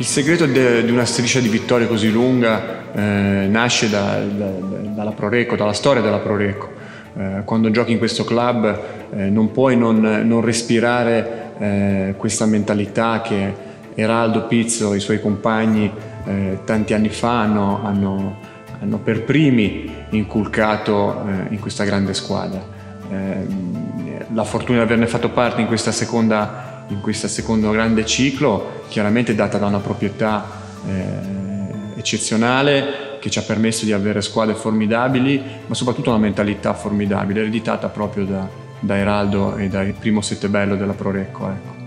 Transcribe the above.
Il segreto di una striscia di vittorie così lunga eh, nasce da, da, dalla Proreco, dalla storia della Proreco. Eh, quando giochi in questo club eh, non puoi non, non respirare eh, questa mentalità che Eraldo Pizzo e i suoi compagni eh, tanti anni fa hanno, hanno, hanno per primi inculcato eh, in questa grande squadra. la fortuna di averne fatto parte in questa seconda in questo secondo grande ciclo, chiaramente data da una proprietà eh, eccezionale che ci ha permesso di avere squadre formidabili, ma soprattutto una mentalità formidabile, ereditata proprio da, da Eraldo e dal primo Settebello della Prorecco. Ecco.